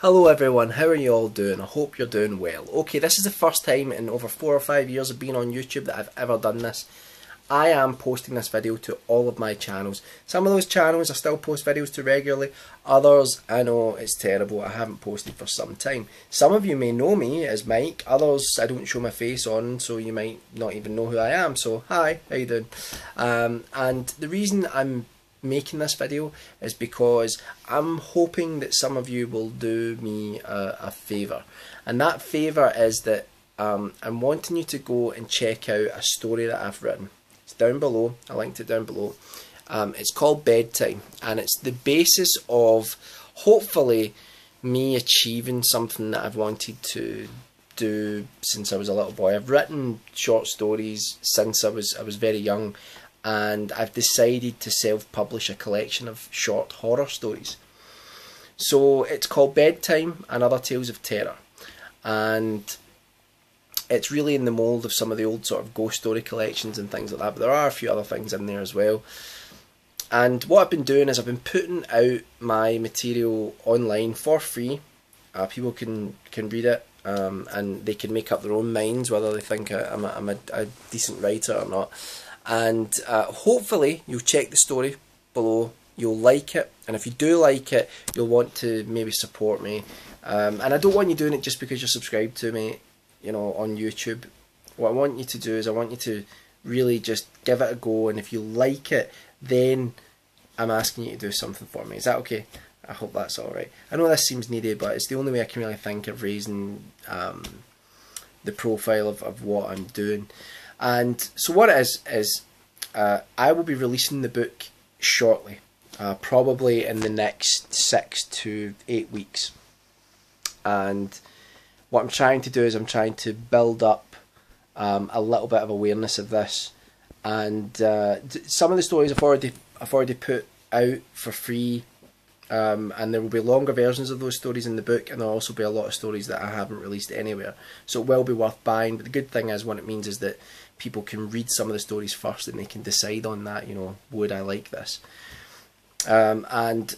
Hello everyone, how are you all doing? I hope you're doing well. Okay, this is the first time in over four or five years of being on YouTube that I've ever done this. I am posting this video to all of my channels. Some of those channels I still post videos to regularly, others I know it's terrible, I haven't posted for some time. Some of you may know me as Mike, others I don't show my face on so you might not even know who I am, so hi, how you doing? Um, and the reason I'm making this video is because I'm hoping that some of you will do me a, a favour. And that favour is that um, I'm wanting you to go and check out a story that I've written. It's down below, I linked it down below. Um, it's called Bedtime and it's the basis of hopefully me achieving something that I've wanted to do since I was a little boy. I've written short stories since I was I was very young and I've decided to self-publish a collection of short horror stories. So it's called Bedtime and Other Tales of Terror, and it's really in the mould of some of the old sort of ghost story collections and things like that, but there are a few other things in there as well. And what I've been doing is I've been putting out my material online for free. Uh, people can can read it um, and they can make up their own minds whether they think I'm a, I'm a, a decent writer or not and uh, hopefully you'll check the story below you'll like it and if you do like it you'll want to maybe support me. Um, and I don't want you doing it just because you're subscribed to me you know on YouTube. What I want you to do is I want you to really just give it a go and if you like it then I'm asking you to do something for me. Is that okay? I hope that's alright I know this seems needy but it's the only way I can really think of raising um, the profile of, of what I'm doing and so what it is is uh, I will be releasing the book shortly, uh, probably in the next six to eight weeks. And what I'm trying to do is I'm trying to build up um, a little bit of awareness of this. And uh, some of the stories I've already I've already put out for free um, and there will be longer versions of those stories in the book, and there'll also be a lot of stories that I haven't released anywhere. So it will be worth buying. But the good thing is, what it means is that people can read some of the stories first, and they can decide on that. You know, would I like this? Um, and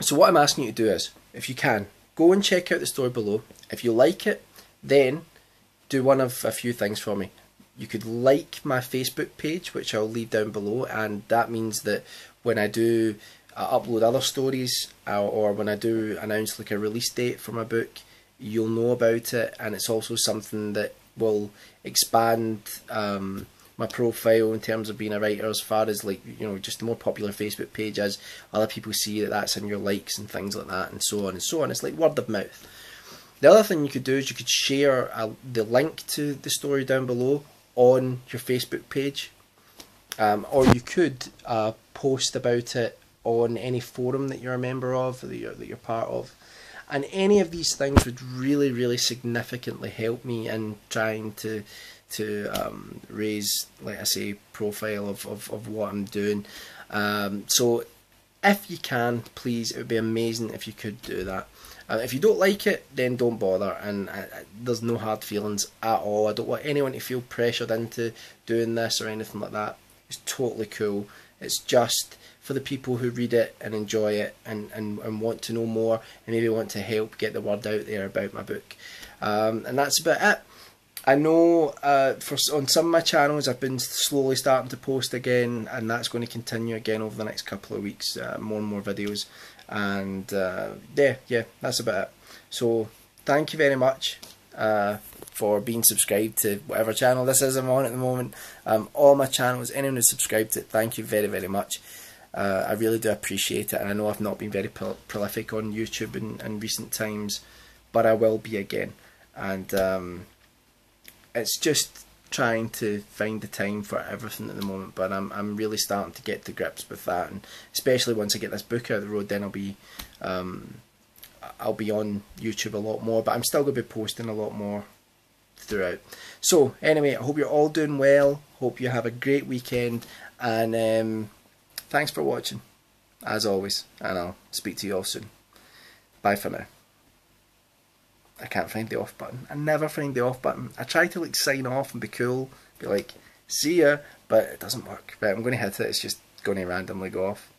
so what I'm asking you to do is, if you can, go and check out the story below. If you like it, then do one of a few things for me. You could like my Facebook page, which I'll leave down below, and that means that when I do I upload other stories uh, or when I do announce like a release date for my book, you'll know about it, and it's also something that will expand um, my profile in terms of being a writer as far as like you know just the more popular Facebook page is, other people see that that's in your likes and things like that, and so on and so on. It's like word of mouth. The other thing you could do is you could share a, the link to the story down below on your Facebook page, um, or you could uh, post about it on any forum that you're a member of, that you're, that you're part of. And any of these things would really, really significantly help me in trying to to um, raise, like I say, profile of, of, of what I'm doing. Um, so if you can, please, it would be amazing if you could do that. Uh, if you don't like it, then don't bother, and uh, there's no hard feelings at all. I don't want anyone to feel pressured into doing this or anything like that. It's totally cool. It's just for the people who read it and enjoy it and, and, and want to know more and maybe want to help get the word out there about my book. Um, and that's about it. I know uh, for on some of my channels I've been slowly starting to post again, and that's going to continue again over the next couple of weeks. Uh, more and more videos, and uh, yeah, yeah, that's about it. So thank you very much uh, for being subscribed to whatever channel this is I'm on at the moment. Um, all my channels, anyone who's subscribed to it, thank you very very much. Uh, I really do appreciate it, and I know I've not been very pro prolific on YouTube in, in, recent times, but I will be again. And um, it's just trying to find the time for everything at the moment, but I'm I'm really starting to get to grips with that, and especially once I get this book out of the road, then I'll be um, I'll be on YouTube a lot more, but I'm still going to be posting a lot more throughout. So anyway, I hope you're all doing well. Hope you have a great weekend, and. Um, Thanks for watching, as always, and I'll speak to you all soon. Bye for now. I can't find the off button. I never find the off button. I try to like sign off and be cool, be like, see ya, but it doesn't work. But I'm going to hit it, it's just going to randomly go off.